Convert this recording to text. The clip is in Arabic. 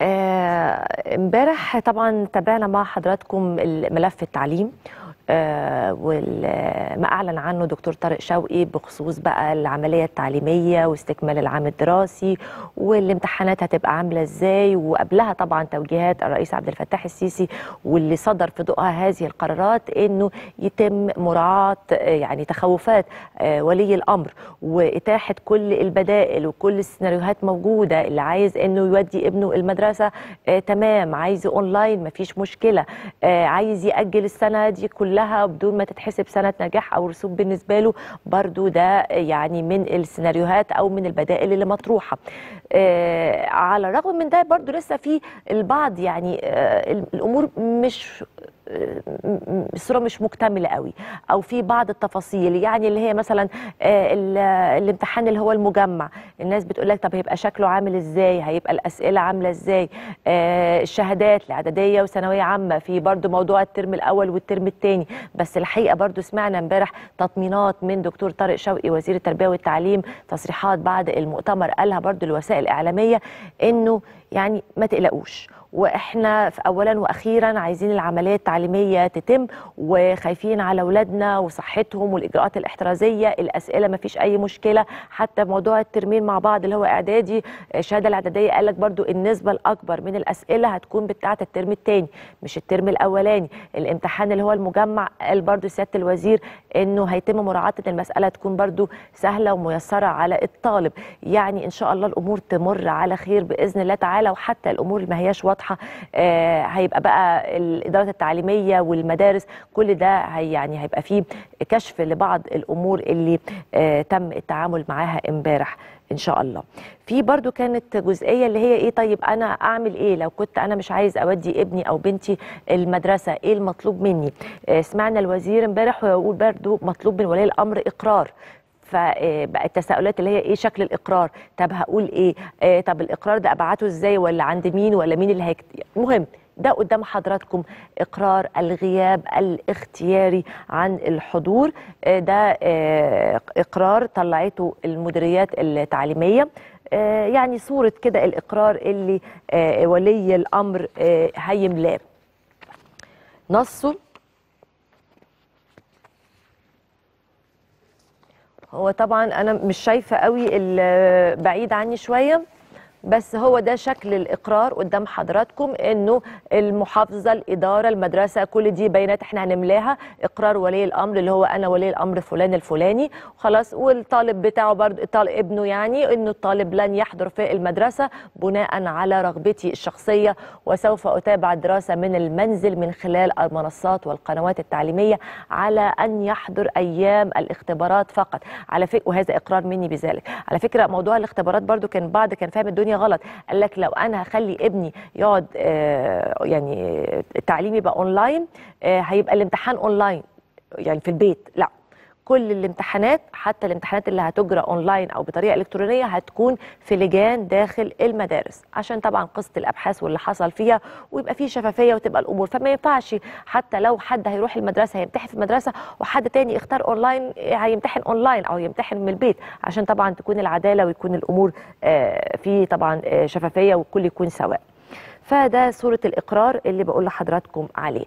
آه، امبارح طبعا تابعنا مع حضراتكم ملف التعليم. آه، وما أعلن عنه دكتور طارق شوقي بخصوص بقى العملية التعليمية واستكمال العام الدراسي والامتحانات هتبقى عاملة إزاي وقبلها طبعا توجيهات الرئيس عبد الفتاح السيسي واللي صدر في ضوءها هذه القرارات إنه يتم مراعاة آه، يعني تخوفات آه، ولي الأمر وإتاحة كل البدائل وكل السيناريوهات موجودة اللي عايز إنه يودي ابنه المدرسة تمام عايز أونلاين مفيش مشكلة عايز يأجل السنة دي كلها كلها بدون ما تتحسب سنة نجاح أو رسوب بالنسبة له برضو ده يعني من السيناريوهات أو من البدائل اللي مطروحة. آه على الرغم من ده برضو لسه في البعض يعني آه الأمور مش الصورة مش مكتملة قوي أو في بعض التفاصيل يعني اللي هي مثلا الامتحان اللي هو المجمع. الناس بتقول لك طب هيبقى شكله عامل إزاي؟ هيبقى الأسئلة عاملة إزاي؟ الشهادات الاعداديه وثانوية عامة في برضو موضوع الترم الأول والترم الثاني بس الحقيقة برضو سمعنا امبارح تطمينات من دكتور طارق شوقي وزير التربية والتعليم تصريحات بعد المؤتمر قالها برضو الوسائل الإعلامية إنه يعني ما تقلقوش. وإحنا اولا وأخيرا عايزين العملية التعليمية تتم وخايفين على أولادنا وصحتهم والإجراءات الاحترازية الأسئلة ما فيش أي مشكلة. حتى موضوع الترمين مع بعض اللي هو إعدادي الشهاده الإعدادية قال لك برضو النسبة الأكبر من الأسئلة هتكون بتاعة الترم الثاني مش الترم الأولاني. الامتحان اللي هو المجمع قال برضو سيادة الوزير إنه هيتم مراعاة إن المسألة تكون برضو سهلة وميسرة على الطالب. يعني إن شاء الله الأمور تمر على خير بإذن الله تعالى وحتى الأمور اللي ما هياش واضحة واضحة. آه هيبقى بقى الادارات التعليمية والمدارس كل ده هي يعني هيبقى فيه كشف لبعض الأمور اللي آه تم التعامل معاها امبارح إن شاء الله. في برضو كانت جزئية اللي هي إيه طيب أنا أعمل إيه؟ لو كنت أنا مش عايز أودي ابني أو بنتي المدرسة إيه المطلوب مني؟ آه سمعنا الوزير امبارح ويقول برضو مطلوب من ولي الأمر إقرار. فبقى التساؤلات اللي هي إيه شكل الإقرار؟ طب هقول إيه؟ آه طب الإقرار ده أبعته إزاي؟ ولا عند مين؟ ولا مين اللي هيكتب المهم ده قدام حضراتكم إقرار الغياب الاختياري عن الحضور. آه ده آه إقرار طلعته المديريات التعليمية. يعني صورة كده الإقرار اللي ولي الأمر هيملاه. نصه هو طبعا أنا مش شايفة قوي بعيد عني شوية. بس هو ده شكل الإقرار قدام حضراتكم إنه المحافظة الإدارة المدرسة كل دي بيانات إحنا هنملاها إقرار ولي الأمر اللي هو أنا ولي الأمر فلان الفلاني خلاص. والطالب بتاعه برضه ابنه يعني إنه الطالب لن يحضر في المدرسة بناء على رغبتي الشخصية وسوف أتابع الدراسة من المنزل من خلال المنصات والقنوات التعليمية على أن يحضر أيام الاختبارات فقط. على فكره وهذا إقرار مني بذلك. على فكرة موضوع الاختبارات برضه كان بعض كان فاهم الدنيا غلط. قال لك لو أنا هخلي ابني يقعد آه يعني التعليم يبقى اونلاين آه هيبقى الامتحان اونلاين يعني في البيت. لا. كل الامتحانات حتى الامتحانات اللي هتجرى أونلاين أو بطريقة إلكترونية هتكون في لجان داخل المدارس عشان طبعا قصة الأبحاث واللي حصل فيها ويبقى في شفافية وتبقى الأمور. فما ينفعش حتى لو حد هيروح المدرسة هيمتحن في المدرسة وحد تاني اختار أونلاين هيمتحن أونلاين أو يمتحن من البيت عشان طبعا تكون العدالة ويكون الأمور في طبعا شفافية والكل يكون سواء. فده صورة الإقرار اللي بقول لحضراتكم عليه.